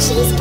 She's